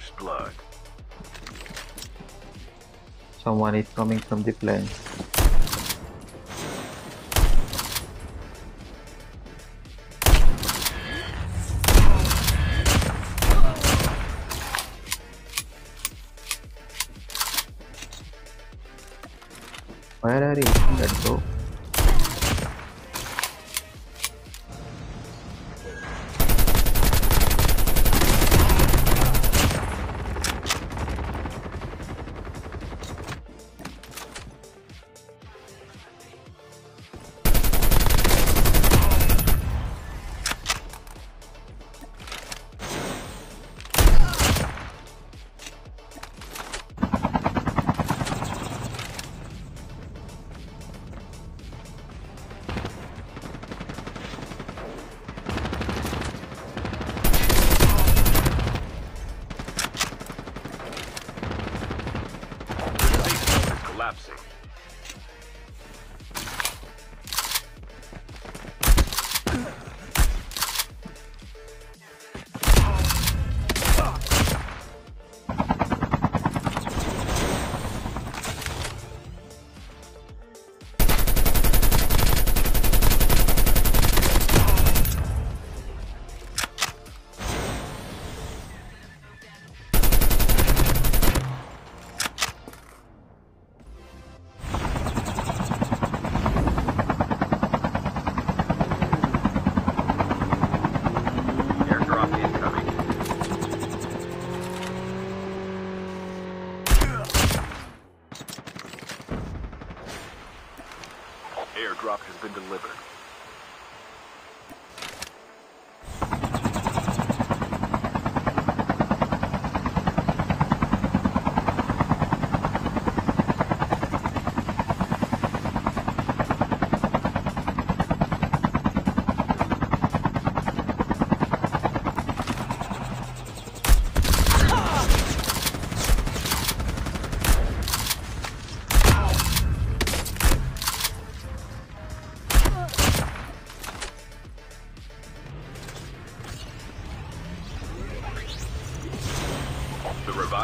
First blood. Someone is coming from the plane.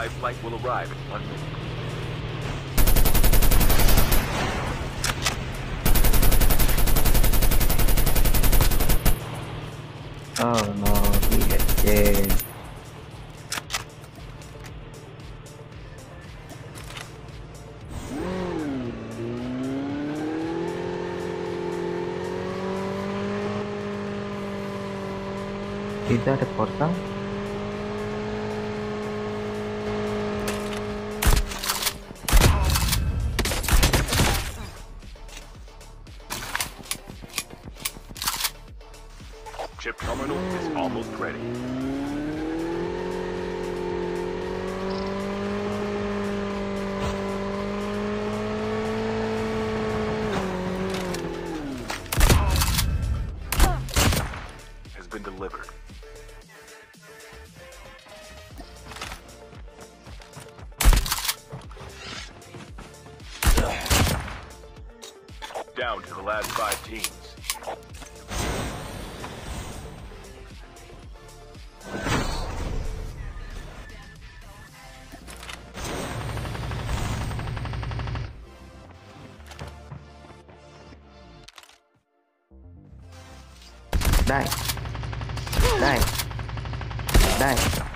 Revived flight will arrive in one minute. Oh no, he is dead. Is that a person? Die. Die. Oh,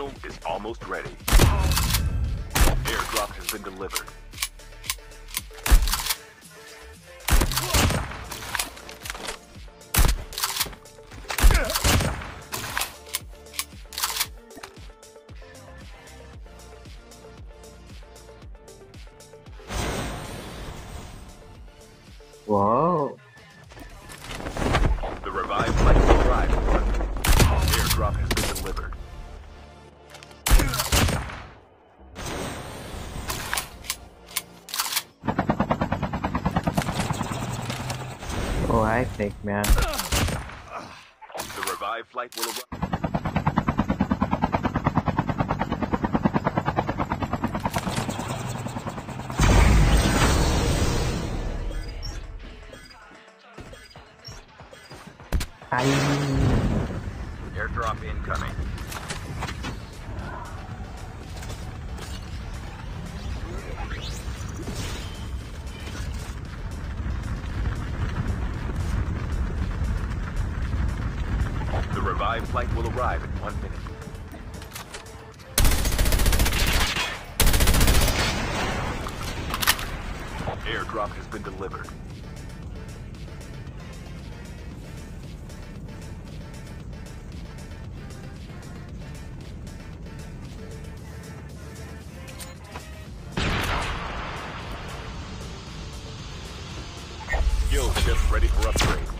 Terminal is almost ready. Airdrop has been delivered. Oh, I think, man. The revived flight will arrive. I. Airdrop incoming. Revived flight will arrive in one minute. Airdrop has been delivered. Skill chip ready for upgrade.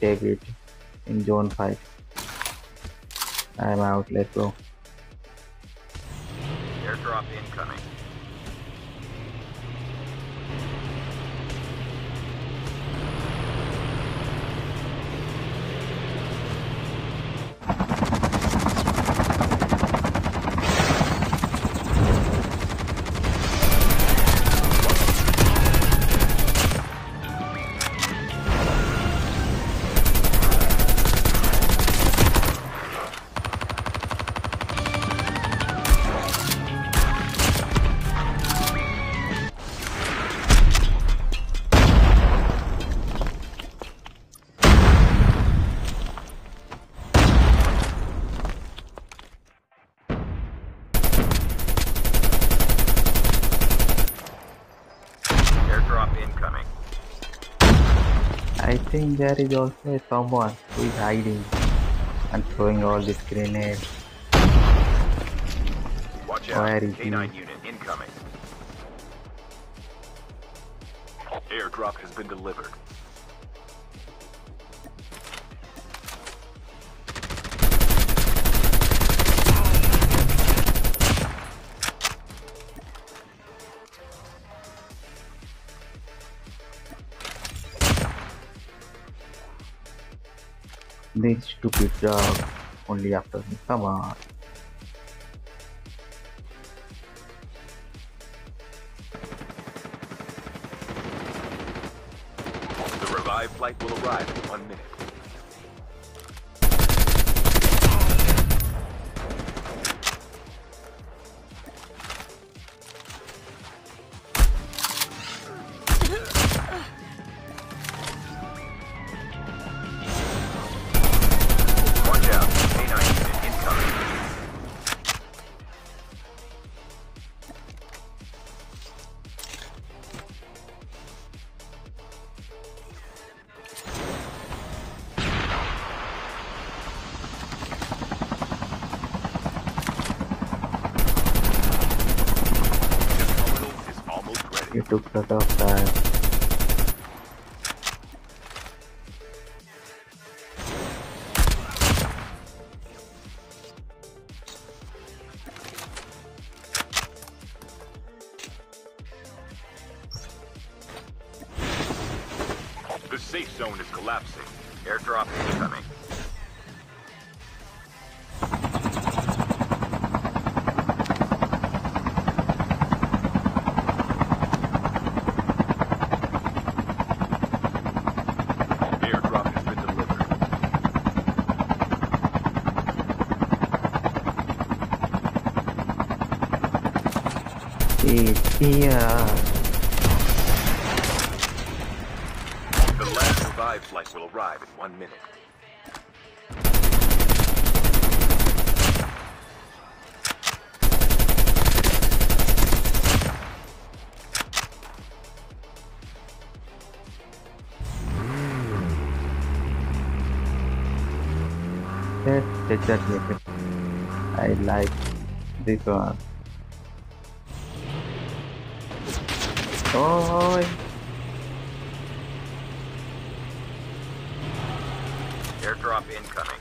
take it in zone 5. I'm out, let's go. Airdrop incoming. Think there is also someone who is hiding and throwing all these grenades. Watch Where out. is he? K9 unit incoming. Airdrop has been delivered. This stupid dog only after me. Come on. The revived flight will arrive in one minute. Took time. The safe zone is collapsing. Airdrop incoming. It's. The last revived flight will arrive in one minute. Yes. I like this one. Airdrop incoming.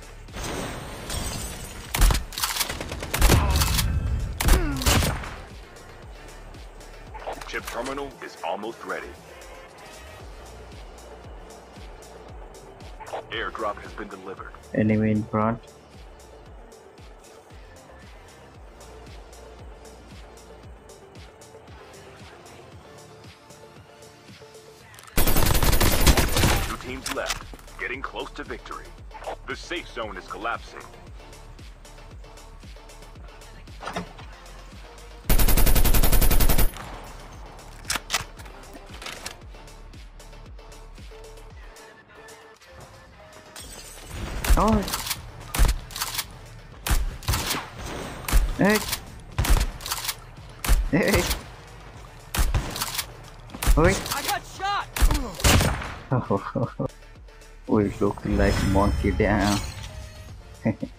Chip terminal is almost ready. Airdrop has been delivered. enemy in front. Left, getting close to victory. The safe zone is collapsing. Oh. Hey. Hey. Wait. I got shot! we look like monkey damn.